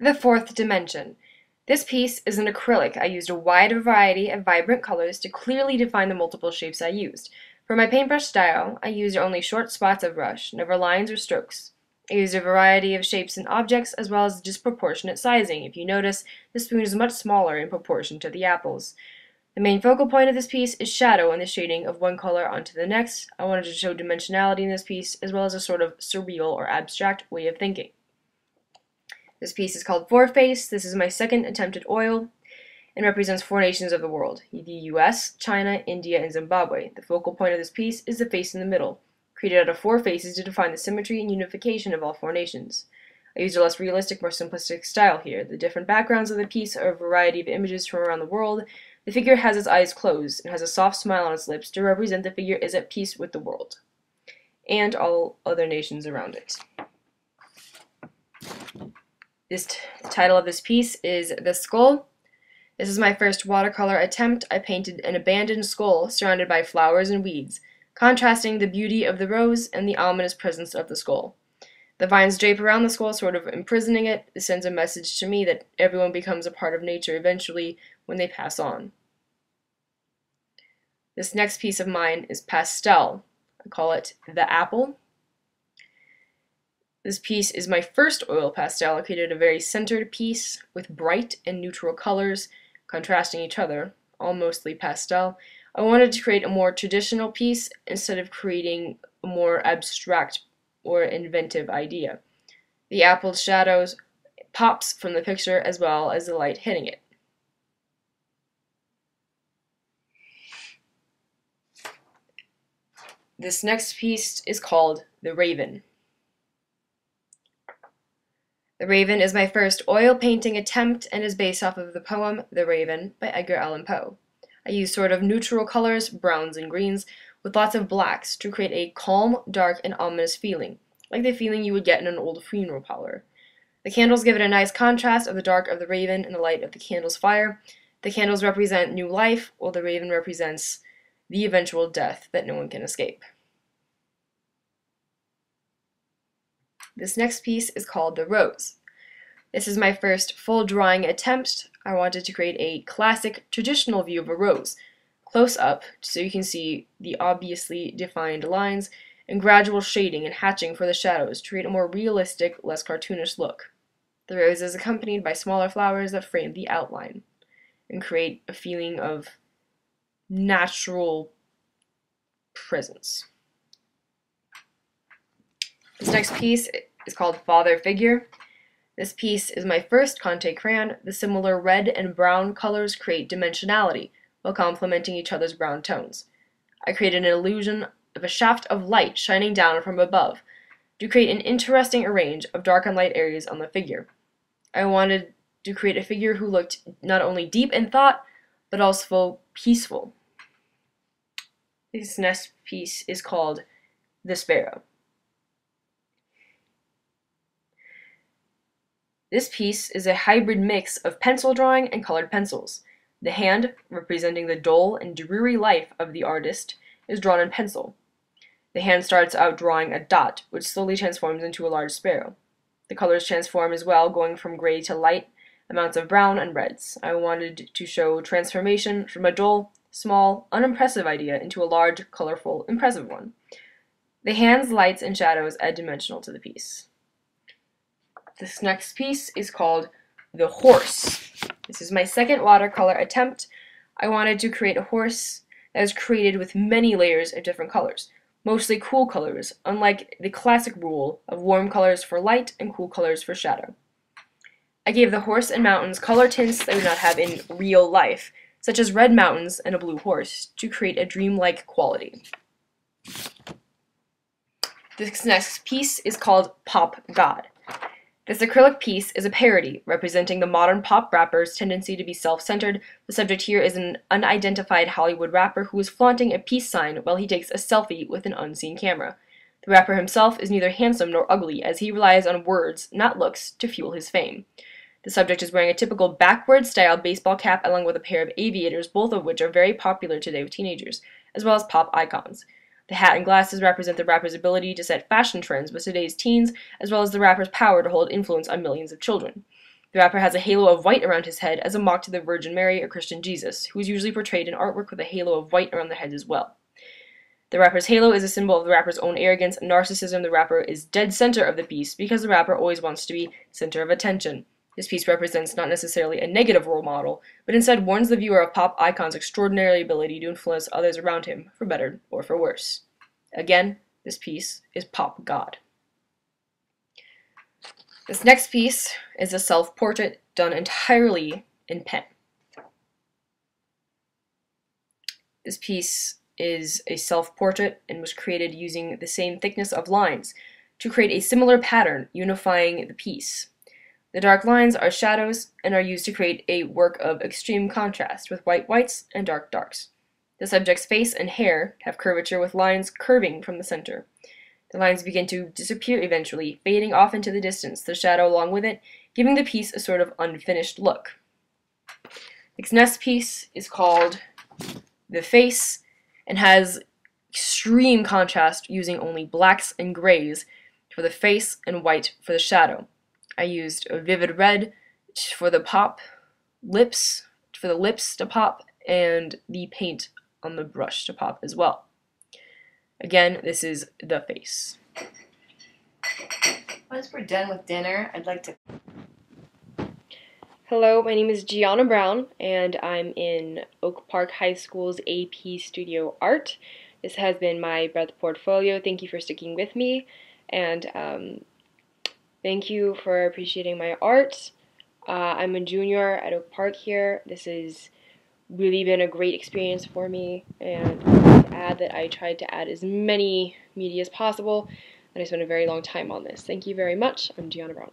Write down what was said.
The fourth dimension. This piece is an acrylic. I used a wide variety of vibrant colors to clearly define the multiple shapes I used. For my paintbrush style, I used only short spots of brush, never lines or strokes. I used a variety of shapes and objects as well as disproportionate sizing. If you notice, the spoon is much smaller in proportion to the apples. The main focal point of this piece is shadow and the shading of one color onto the next. I wanted to show dimensionality in this piece as well as a sort of surreal or abstract way of thinking. This piece is called Four Face. This is my second attempt at oil and represents four nations of the world, the US, China, India, and Zimbabwe. The focal point of this piece is the face in the middle, created out of four faces to define the symmetry and unification of all four nations. I used a less realistic, more simplistic style here. The different backgrounds of the piece are a variety of images from around the world. The figure has its eyes closed and has a soft smile on its lips to represent the figure is at peace with the world and all other nations around it. This the title of this piece is The Skull. This is my first watercolor attempt. I painted an abandoned skull surrounded by flowers and weeds, contrasting the beauty of the rose and the ominous presence of the skull. The vines drape around the skull, sort of imprisoning it. This sends a message to me that everyone becomes a part of nature eventually when they pass on. This next piece of mine is pastel. I call it the apple. This piece is my first oil pastel. I created a very centered piece with bright and neutral colors contrasting each other, all mostly pastel. I wanted to create a more traditional piece instead of creating a more abstract or inventive idea. The apple's shadows pops from the picture as well as the light hitting it. This next piece is called The Raven. The Raven is my first oil painting attempt and is based off of the poem The Raven by Edgar Allan Poe. I use sort of neutral colors, browns and greens, with lots of blacks to create a calm, dark, and ominous feeling, like the feeling you would get in an old funeral parlor. The candles give it a nice contrast of the dark of the raven and the light of the candle's fire. The candles represent new life, while the raven represents the eventual death that no one can escape. This next piece is called The Rose. This is my first full drawing attempt. I wanted to create a classic traditional view of a rose, close up so you can see the obviously defined lines and gradual shading and hatching for the shadows to create a more realistic, less cartoonish look. The rose is accompanied by smaller flowers that frame the outline and create a feeling of natural presence. This next piece is called Father Figure. This piece is my first Conte crayon. The similar red and brown colors create dimensionality while complementing each other's brown tones. I created an illusion of a shaft of light shining down from above to create an interesting arrange of dark and light areas on the figure. I wanted to create a figure who looked not only deep in thought, but also peaceful. This next piece is called The Sparrow. This piece is a hybrid mix of pencil drawing and colored pencils. The hand, representing the dull and dreary life of the artist, is drawn in pencil. The hand starts out drawing a dot, which slowly transforms into a large sparrow. The colors transform as well, going from gray to light amounts of brown and reds. I wanted to show transformation from a dull, small, unimpressive idea into a large, colorful, impressive one. The hand's lights and shadows add dimensional to the piece. This next piece is called The Horse. This is my second watercolor attempt. I wanted to create a horse that was created with many layers of different colors, mostly cool colors, unlike the classic rule of warm colors for light and cool colors for shadow. I gave the horse and mountains color tints they would not have in real life, such as red mountains and a blue horse, to create a dreamlike quality. This next piece is called Pop God. This acrylic piece is a parody, representing the modern pop rapper's tendency to be self-centered. The subject here is an unidentified Hollywood rapper who is flaunting a peace sign while he takes a selfie with an unseen camera. The rapper himself is neither handsome nor ugly, as he relies on words, not looks, to fuel his fame. The subject is wearing a typical backward-style baseball cap along with a pair of aviators, both of which are very popular today with teenagers, as well as pop icons. The hat and glasses represent the rapper's ability to set fashion trends with today's teens, as well as the rapper's power to hold influence on millions of children. The rapper has a halo of white around his head as a mock to the Virgin Mary or Christian Jesus, who is usually portrayed in artwork with a halo of white around their heads as well. The rapper's halo is a symbol of the rapper's own arrogance and narcissism. The rapper is dead center of the piece because the rapper always wants to be center of attention. This piece represents not necessarily a negative role model, but instead warns the viewer of pop icon's extraordinary ability to influence others around him, for better or for worse. Again, this piece is Pop God. This next piece is a self-portrait done entirely in pen. This piece is a self-portrait and was created using the same thickness of lines to create a similar pattern unifying the piece. The dark lines are shadows and are used to create a work of extreme contrast with white whites and dark darks. The subject's face and hair have curvature with lines curving from the center. The lines begin to disappear eventually, fading off into the distance, the shadow along with it, giving the piece a sort of unfinished look. The next piece is called The Face and has extreme contrast using only blacks and grays for the face and white for the shadow. I used a vivid red for the pop, lips for the lips to pop, and the paint on the brush to pop as well. Again, this is the face. Once we're done with dinner, I'd like to Hello, my name is Gianna Brown, and I'm in Oak Park High School's AP Studio Art. This has been my breadth portfolio. Thank you for sticking with me, and um, thank you for appreciating my art. Uh, I'm a junior at Oak Park here. This has really been a great experience for me, and to add that I tried to add as many media as possible, and I spent a very long time on this. Thank you very much. I'm Gianna Brown.